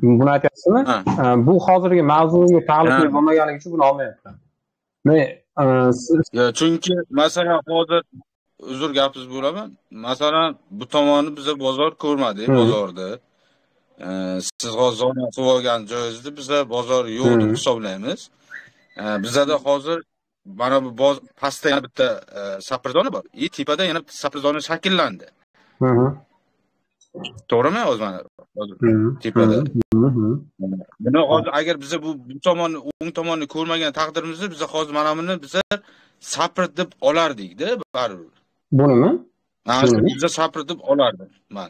buni aytyapsizmi E, bu hozirgi mavzuga taalluqli bo'lmaganligi uchun buni olmayapman men chunki masalan hozir uzr gapingiz bo'laman masalan bu tomonni biza bozor ko'rmadik bozorda siz hozir zona qilib olgan joyingizda biza bozor yo'q deb hisoblaymiz bizada hozir mana bu pastda yana bitta e, sapir zona bor и tepada yana bitta sapir zona shakllandi to'g'rimi hozir mana hozir Mhm, tepada. Buni hozir agar biza bu bu tomonni, o'ng tomonni ko'rmagan taqdirimizda biza hozir mana buni biza sapr deb olardikda baribir. Bunimi? Biza sapr deb olardim man.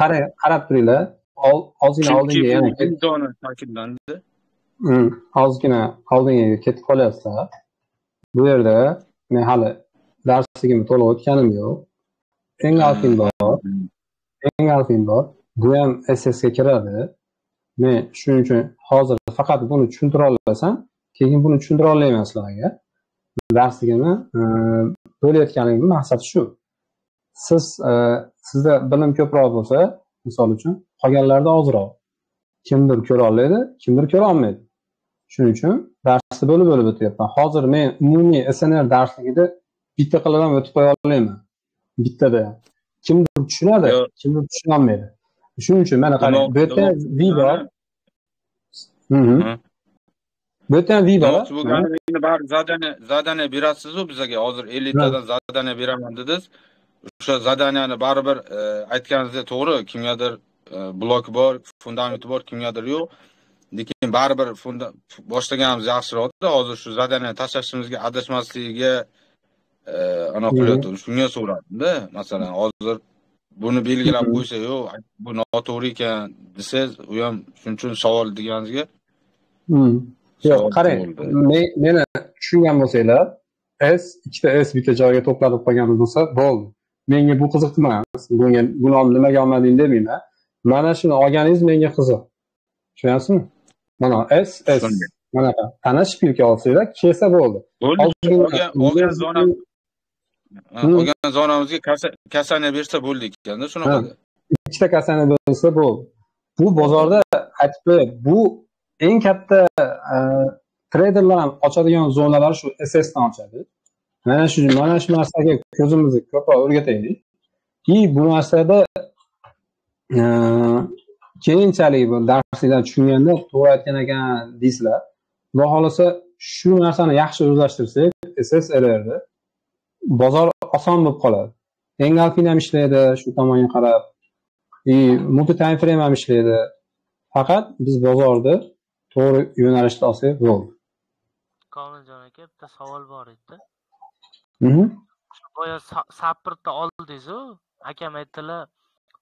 Qarang, qarab turinglar. Ol- Ozgina oldinga yana. Hmm, ozgina oldinga ketib qolyapsizlar. Bu yerda men hali darsligimni to'liq o'tganim yo'q. Eng alfin bor, eng alfin bor. Bu ham SS ga kiradi. Men shuning uchun hozir faqat buni tushuntira olasam, keyin buni tushuntira olmayman sizlarga. Darsligimni bo'layotganimni maqsadi shu. Siz e, sizda bilim ko'proq bo'lsa, misol uchun, qolganlarda ozroq. Kimdir ko'ra oladi, kimdir ko'ra olmaydi. Shuning uchun darsni bo'lib bo'lib o'tyapman. Hozir men umumiy SNR darsligida bitta qilib o'tib qo'ya olmayman. Bittada ham. Kimdir tushunadi, kimdir tushuna olmaydi. Shuning uchun mana qarang, bu yerda V bor. Bu yerda ham V bor. Demoqchi bo'lganim bari zadaniya zadaniya berasiz-ku bizaga. Hozir 50 tadan zadaniya beraman dedingiz. O'sha zadaniyani baribir aytganingizdek to'g'ri, kimgadir e, blok bor, fundamenti bor, kimgadir yo'q. Lekin baribir boshlaganimiz yaxshiroqda. Hozir shu zadaniyani tashlashimizga adashmasligiga e, ana qilyapti. Shunga so'radimda. Masalan, hozir buni belgilab qo'ysa, yo'q, bu noto'g'ri ekan desangiz, u ham shuning uchun savol deganingizga. Yo'q, qarang, meni tushungan bo'lsanglar, S ikkita S bitta joyga to'planib qolgan bo'lsa, bo'ldi. Menga bu qiziq emas. Bunga buni nimaga olmading demayman. Mana shuni olganingiz menga qiziq. Tushunyapsizmi? Mana S S manaqa tana shpilka olsanglar, kelsa bo'ldi. Olgan olgan zona Ha, Hmm. olgan zonamizga kasa- kasaniya bersa bo'ldi ekanda Ha, shunaqada. ikkita kasani bo'lsa bo'ldi. Bu bozorda aytib qo'yay, bu eng katta e, treyderlar ham ochadigan zonalar shu SS dan ochadi. Mana shu mana shu narsaga ko'zimizni ko'proq o'rgataylik. И bu narsada keyinchalik bu darslikdan tushunganda to'g'ri aytgan ekan deysizlar. Xudo xohlasa shu narsani yaxshi o'zlashtirsak, SS LRda bozor oson bo'lib qoladi. Eng alfin ham ishlaydi shu tomonga qarab. И multi time frame ham ishlaydi. Faqat biz bozorda to'g'ri yo'nalishda olsak bo'ldi. Komiljon aka bitta savol bor edi Mhm. boya sa- saprtni oldingiz-u akam aytdilar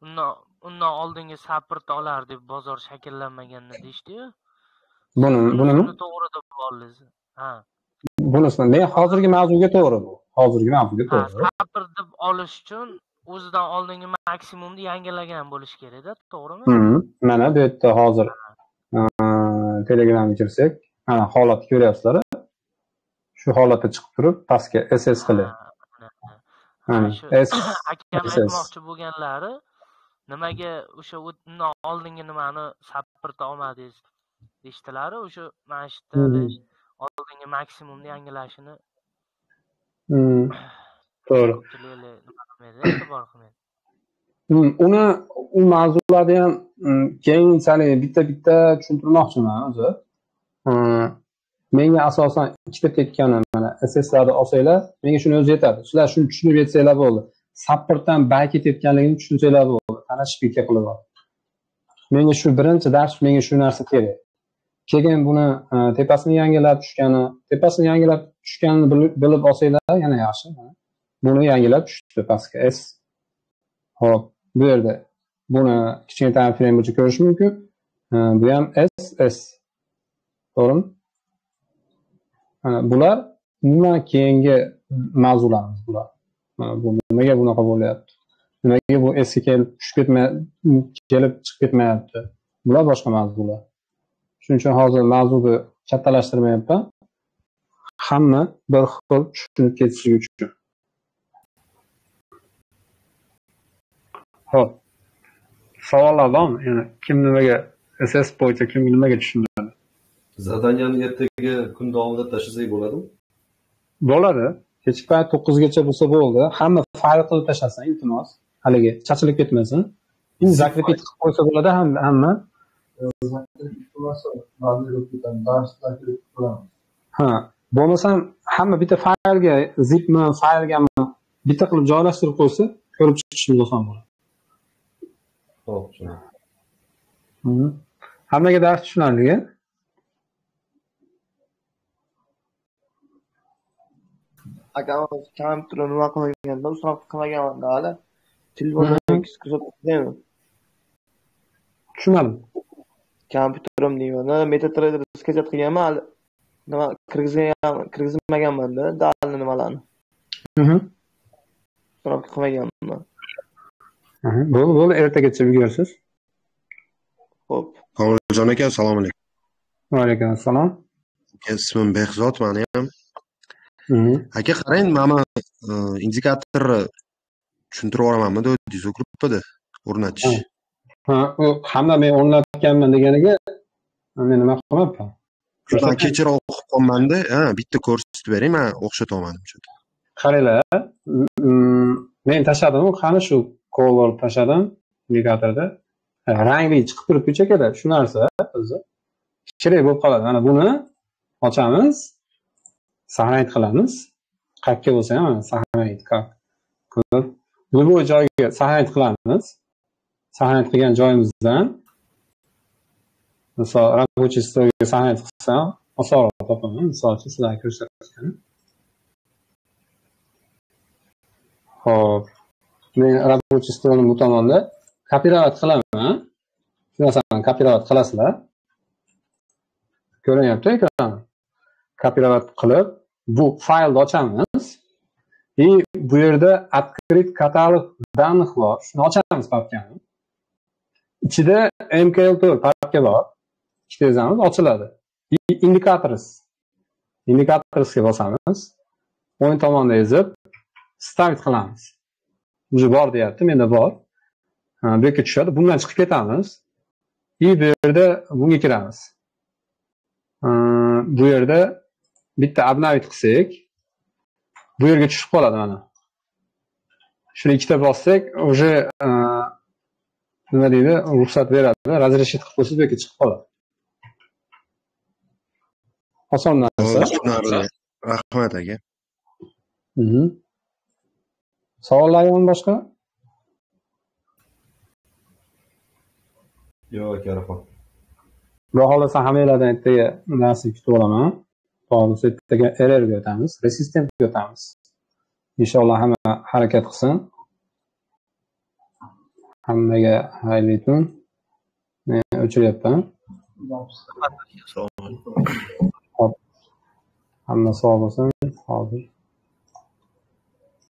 undan undan oldingi saprtni olar deb bozor shakllanmaganda deyishdi-yu Buni bunimi? Buni to'g'ri deb oldingiz ha Bunisini men hozirgi mavzuga to'g'ri bu. Hozirgi mavzuga to'g'ri. sapr deb olish uchun o'zidan oldingi maksimumni yangilagan bo'lishi kerakda to'g'rimi. Mana bu yerda hozir Telegramga kirsak, mana holatni ko'ryapsizlar. Shu holatda chiqib turib, pastga SS qilyapti. Akam aytmoqchi bo'lganlari nimaga o'sha undan oldingi nimani saprtni olmadingiz deyishdilaru o'sha mana shu yerda Mhm. oldingi maksimumni yangilashini Mhm. To'g'ri. e'tibor qilmaydi Hmm, uni u mavzularni ham hmm, keyinchalik bitta bitta tushuntirmoqchiman o'zi. Hmm, Menga asosan ikkita tekkani mana SSlarni olsanglar, menga shuni o'zi yetadi. Sizlar shuni tushunib yetsanglar bo'ldi. Supportdan back ketayotganligini tushunsanglar bo'ldi. Tana shpilka qilib. Menga shu birinchi dars menga shu narsa kerak. Keyin buni e, tepasini yangilab tushgani, tepasini yangilab tushganini bilib- olsanglar yana yaxshi. Buni yangilab tushdi pastga S Hop, bu yerda buni kichkina frame bo'yicha ko'rish mumkin. E, bu ham S S. To'g'rimi? Mana bular umuman keyingi mavzularimiz bular. Mana bu nimaga bunaqa bo'lyapti? Nimaga bu esga kelib tushib ketmay kelib chiqib ketmayapti? Bular boshqa mavzular. Shuning uchun hozir mavzuni kattalashtirmayapman. Hamma bir xil tushunib ketishligi uchun. Ho'p. Savollar bormi? Yana kim nimaga SS bo'yicha kim nimaga tushunadi? Zadaniyani ertaga kun davomida tashlasak bo'ladimi? Bo'ladi. Kechki payt 9 gacha bo'lsa bo'ldi. Hamma fayl qilib tashlasin, iltimos. Haligi chachilib ketmasin. Endi zakrepiy qilib qo'ysa bo'ladi ham- hamma. Ha, bo'lmasam hamma bitta faylga zipmi, faylgami bitta qilib joylashtirib qo'ysa, ko'rib chiqishimiz oson bo'ladi. Mhm. Hammaga dars tushunarli akamiz kompyuterni nima qilmaganda unaqa qilmaganmanda hali telefondan kuzatmaymi tushunmadim kompyuterim deyman metatrader skачать qilganman hali nima kirgizgan kirgizmaganmanda dalni nimalarni Mhm. qilmaganman Mhm. bo'ldi bo'ldi ertagacha ulgursiz ho'p. Komiljon aka assalomu alaykum vaalaykum assalom aka ismim behzod mani ham aka qarang mana e, indikatorni tushuntirib yuboramanmi dedingiz gruppada o'rnatish. Ha. U hamma men o'rnatganman deganiga men nima qilmabman man kechira o'qib qolmanda ha bitta ko'rsatib bering man что-то qaranglar men tashladimu qani shu color tashladim indikatorda Ha, rangli chiqib turibdi chekada shu narsa o'zi. Kerak bo'lib qoladi mana buni ochamiz сохранить qilamiz. Qayerga bo'lsa ham как qilib любой joyga сохранить qilamiz сохранить qilgan joyimizdan misol рабочий stolga сохранить qilsam osonroq topaman misol uchun sizlarga ko'rsatgan Xo'p. Men рабочий stolni bu tomonda kopirovat qilaman. Shu narsani kopirovat qilasizlar. Ko'rinyapti ekran. Kopirovat qilib, bu faylni ochamiz. И bu yerda открыт katalog данных bor. Shuni ochamiz papkani. Ichida MKL4 papka bor. Ikkita yozamiz, ochiladi. И indicators. Indicatorsga bosamiz. o'ng tomonda yozib start qilamiz уже bor deyapti menda bor Ha, bu yerga tushadi bundan chiqib ketamiz и bu yerda bunga kiramiz bu yerda bitta обновить qilsak bu yerga tushib qoladi mana. Shuni ikkita bossak уже e, nima deydi ruxsat beradi. Разрешить qilib qo'ysa bu yerga chiqib qoladi. Oson narsa. Rahmat aka. Mhm. Savollar yo'qmi boshqa? yo'q aka rahmat. Xudo xohlasa hammanglardan ertaga narsa kutib olaman. Ertaga errorga o'tamiz, resistentga o'tamiz. Inshaalloh hamma harakat qilsin. Hammaga xayrli tun. Men o'chiryapman. Hamma sog' bo'lsin. Hozir